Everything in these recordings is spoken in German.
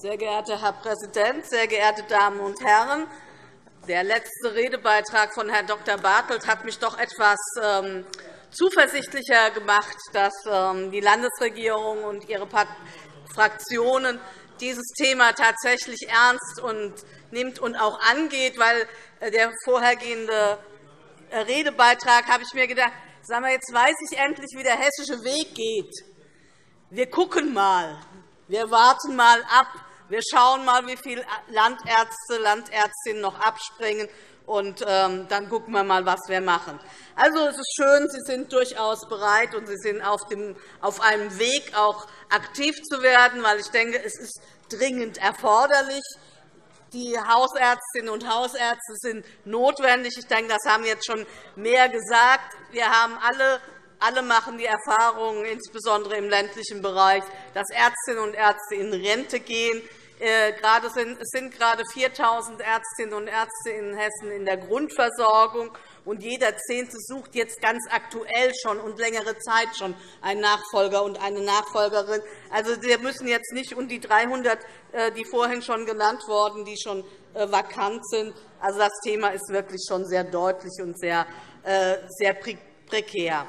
Sehr geehrter Herr Präsident, sehr geehrte Damen und Herren! Der letzte Redebeitrag von Herrn Dr. Bartelt hat mich doch etwas ähm, zuversichtlicher gemacht, dass ähm, die Landesregierung und ihre Fraktionen dieses Thema tatsächlich ernst nimmt und auch angeht, weil äh, der vorhergehende äh, Redebeitrag habe ich mir gedacht, sagen wir, jetzt weiß ich endlich, wie der hessische Weg geht. Wir gucken mal, wir warten mal ab, wir schauen mal, wie viele Landärzte, Landärztinnen noch abspringen, und ähm, dann gucken wir mal, was wir machen. Also, es ist schön, Sie sind durchaus bereit, und Sie sind auf, dem, auf einem Weg, auch aktiv zu werden, weil ich denke, es ist dringend erforderlich. Die Hausärztinnen und Hausärzte sind notwendig. Ich denke, das haben jetzt schon mehr gesagt. Wir haben alle alle machen die Erfahrung, insbesondere im ländlichen Bereich, dass Ärztinnen und Ärzte in Rente gehen. Äh, es sind gerade 4.000 Ärztinnen und Ärzte in Hessen in der Grundversorgung, und jeder Zehnte sucht jetzt ganz aktuell schon und längere Zeit schon einen Nachfolger und eine Nachfolgerin. Also, wir müssen jetzt nicht um die 300, äh, die vorhin schon genannt wurden, die schon äh, vakant sind. Also, das Thema ist wirklich schon sehr deutlich und sehr, sehr prekär.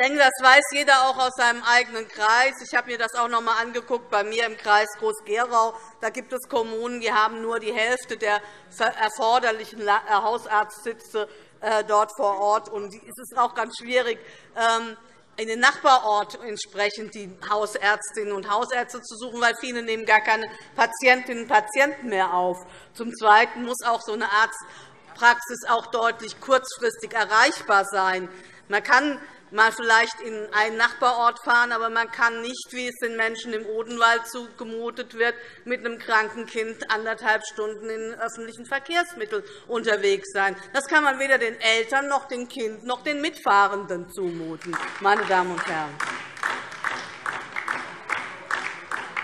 Denke, das weiß jeder auch aus seinem eigenen Kreis. Ich habe mir das auch noch einmal angeguckt bei mir im Kreis Groß-Gerau. Da gibt es Kommunen, die haben nur die Hälfte der erforderlichen äh, Hausarztsitze äh, dort vor Ort. Und es ist auch ganz schwierig, ähm, in den Nachbarort entsprechend die Hausärztinnen und Hausärzte zu suchen, weil viele nehmen gar keine Patientinnen und Patienten mehr auf. Zum Zweiten muss auch so eine Arztpraxis auch deutlich kurzfristig erreichbar sein. Man kann mal vielleicht in einen Nachbarort fahren, aber man kann nicht, wie es den Menschen im Odenwald zugemutet wird, mit einem kranken Kind anderthalb Stunden in öffentlichen Verkehrsmitteln unterwegs sein. Das kann man weder den Eltern noch dem Kind noch den Mitfahrenden zumuten, meine Damen und Herren.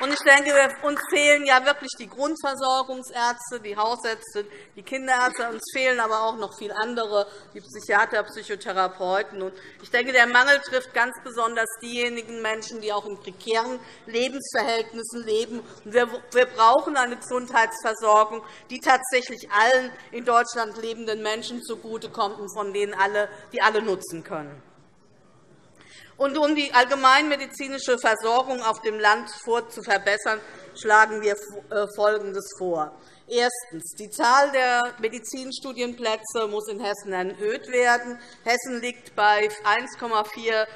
Ich denke, uns fehlen ja wirklich die Grundversorgungsärzte, die Hausärzte, die Kinderärzte. Uns fehlen aber auch noch viele andere, die Psychiater, Psychotherapeuten. Ich denke, der Mangel trifft ganz besonders diejenigen Menschen, die auch in prekären Lebensverhältnissen leben. Wir brauchen eine Gesundheitsversorgung, die tatsächlich allen in Deutschland lebenden Menschen zugutekommt und von denen alle, die alle nutzen können. Und um die allgemeinmedizinische Versorgung auf dem Land zu verbessern, schlagen wir äh, Folgendes vor. Erstens. Die Zahl der Medizinstudienplätze muss in Hessen erhöht werden. Hessen liegt bei 1,4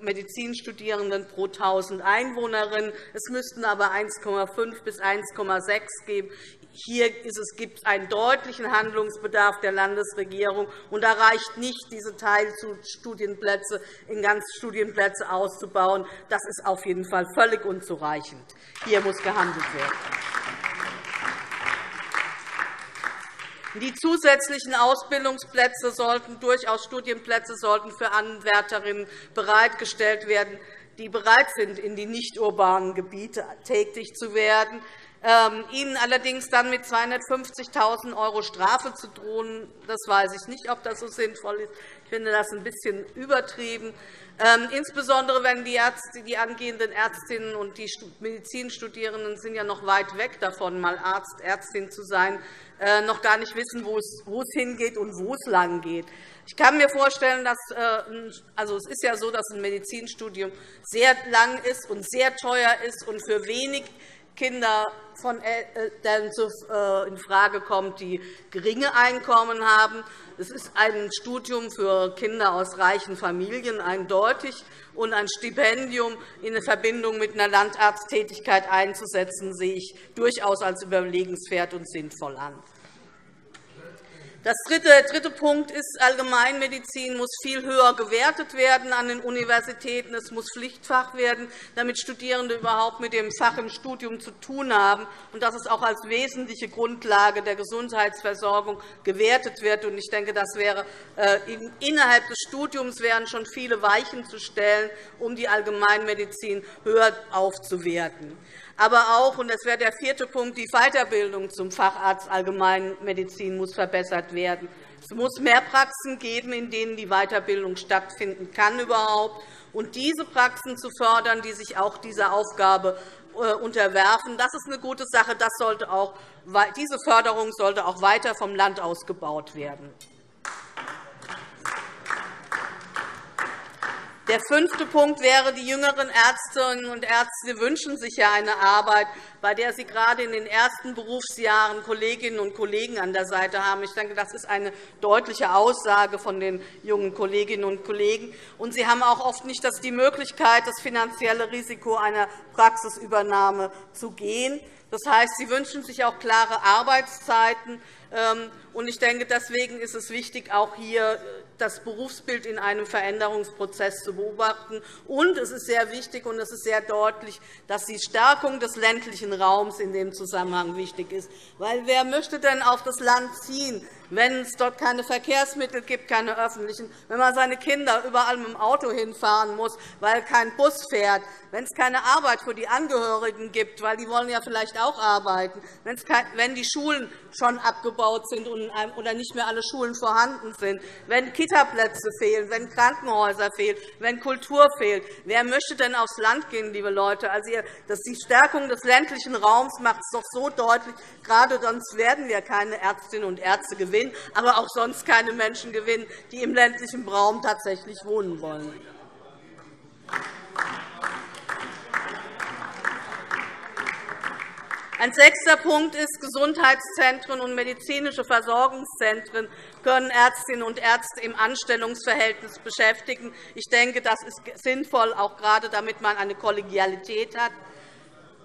Medizinstudierenden pro 1.000 Einwohnerinnen. Es müssten aber 1,5 bis 1,6 geben. Hier gibt es einen deutlichen Handlungsbedarf der Landesregierung. Und da reicht nicht, diese Teilstudienplätze in Ganzstudienplätze auszubauen. Das ist auf jeden Fall völlig unzureichend. Hier muss gehandelt werden. Die zusätzlichen Ausbildungsplätze sollten durchaus Studienplätze sollten für Anwärterinnen bereitgestellt werden, die bereit sind, in die nicht-urbanen Gebiete tätig zu werden. Ähm, Ihnen allerdings dann mit 250.000 € Strafe zu drohen, das weiß ich nicht, ob das so sinnvoll ist. Ich finde das ein bisschen übertrieben. Ähm, insbesondere wenn die, Ärzte, die angehenden Ärztinnen und die Medizinstudierenden sind ja noch weit weg davon, mal Arzt, Ärztin zu sein, äh, noch gar nicht wissen, wo es hingeht und wo es lang geht. Ich kann mir vorstellen, dass äh, also es ist ja so, dass ein Medizinstudium sehr lang ist und sehr teuer ist und für wenig Kinder von Eltern äh, in Frage kommt, die geringe Einkommen haben. Es ist ein Studium für Kinder aus reichen Familien eindeutig, und ein Stipendium in Verbindung mit einer Landarzttätigkeit einzusetzen, sehe ich durchaus als überlegenswert und sinnvoll an. Der dritte Punkt ist, Allgemeinmedizin muss viel höher gewertet werden an den Universitäten. Es muss Pflichtfach werden, damit Studierende überhaupt mit dem Fach im Studium zu tun haben und dass es auch als wesentliche Grundlage der Gesundheitsversorgung gewertet wird. Ich denke, das wäre, äh, innerhalb des Studiums wären schon viele Weichen zu stellen, um die Allgemeinmedizin höher aufzuwerten aber auch, und das wäre der vierte Punkt, die Weiterbildung zum Facharzt Allgemeinmedizin muss verbessert werden. Es muss mehr Praxen geben, in denen die Weiterbildung stattfinden kann überhaupt. Und diese Praxen zu fördern, die sich auch dieser Aufgabe äh, unterwerfen, das ist eine gute Sache. Das sollte auch, diese Förderung sollte auch weiter vom Land ausgebaut werden. Der fünfte Punkt wäre, die jüngeren Ärztinnen und Ärzte wünschen sich ja eine Arbeit, bei der sie gerade in den ersten Berufsjahren Kolleginnen und Kollegen an der Seite haben. Ich denke, das ist eine deutliche Aussage von den jungen Kolleginnen und Kollegen. Und sie haben auch oft nicht die Möglichkeit, das finanzielle Risiko einer Praxisübernahme zu gehen. Das heißt, sie wünschen sich auch klare Arbeitszeiten. Ähm, ich denke, deswegen ist es wichtig, auch hier das Berufsbild in einem Veränderungsprozess zu beobachten. Und es ist sehr wichtig und es ist sehr deutlich, dass die Stärkung des ländlichen Raums in dem Zusammenhang wichtig ist. Weil wer möchte denn auf das Land ziehen, wenn es dort keine Verkehrsmittel gibt, keine öffentlichen, wenn man seine Kinder überall mit dem Auto hinfahren muss, weil kein Bus fährt, wenn es keine Arbeit für die Angehörigen gibt, weil die wollen ja vielleicht auch arbeiten, wenn die Schulen schon abgebaut sind oder nicht mehr alle Schulen vorhanden sind, wenn Kitaplätze fehlen, wenn Krankenhäuser fehlen, wenn Kultur fehlt. Wer möchte denn aufs Land gehen, liebe Leute? Also, die Stärkung des ländlichen Raums macht es doch so deutlich. Gerade sonst werden wir keine Ärztinnen und Ärzte gewinnen, aber auch sonst keine Menschen gewinnen, die im ländlichen Raum tatsächlich wohnen wollen. Ein sechster Punkt ist, Gesundheitszentren und medizinische Versorgungszentren können Ärztinnen und Ärzte im Anstellungsverhältnis beschäftigen. Ich denke, das ist sinnvoll, auch gerade damit man eine Kollegialität hat.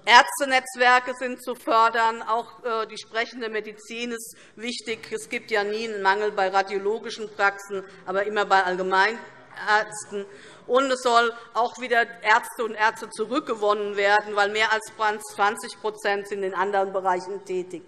Ärztenetzwerke sind zu fördern. Auch äh, die sprechende Medizin ist wichtig. Es gibt ja nie einen Mangel bei radiologischen Praxen, aber immer bei Allgemeinärzten. Und es soll auch wieder Ärzte und Ärzte zurückgewonnen werden, weil mehr als 20 sind in anderen Bereichen tätig.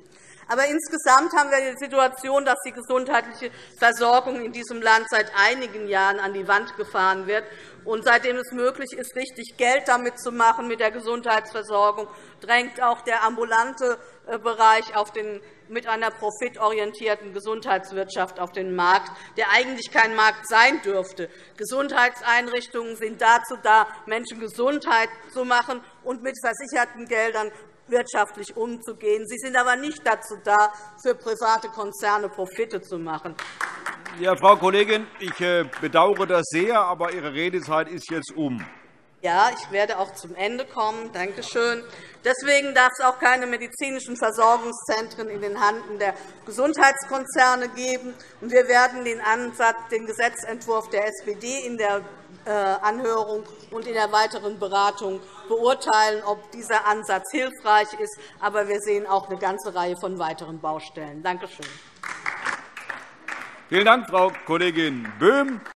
Aber insgesamt haben wir die Situation, dass die gesundheitliche Versorgung in diesem Land seit einigen Jahren an die Wand gefahren wird. Und seitdem es möglich ist, richtig Geld damit zu machen mit der Gesundheitsversorgung, drängt auch der ambulante äh, Bereich auf den, mit einer profitorientierten Gesundheitswirtschaft auf den Markt, der eigentlich kein Markt sein dürfte. Gesundheitseinrichtungen sind dazu da, Menschen Gesundheit zu machen und mit versicherten Geldern wirtschaftlich umzugehen. Sie sind aber nicht dazu da, für private Konzerne Profite zu machen. Ja, Frau Kollegin, ich äh, bedauere das sehr, aber Ihre Redezeit ist jetzt um. Ja, ich werde auch zum Ende kommen. Danke schön. Deswegen darf es auch keine medizinischen Versorgungszentren in den Händen der Gesundheitskonzerne geben. Wir werden den, Ansatz, den Gesetzentwurf der SPD in der äh, Anhörung und in der weiteren Beratung beurteilen, ob dieser Ansatz hilfreich ist. Aber wir sehen auch eine ganze Reihe von weiteren Baustellen. Danke schön. Vielen Dank, Frau Kollegin Böhm.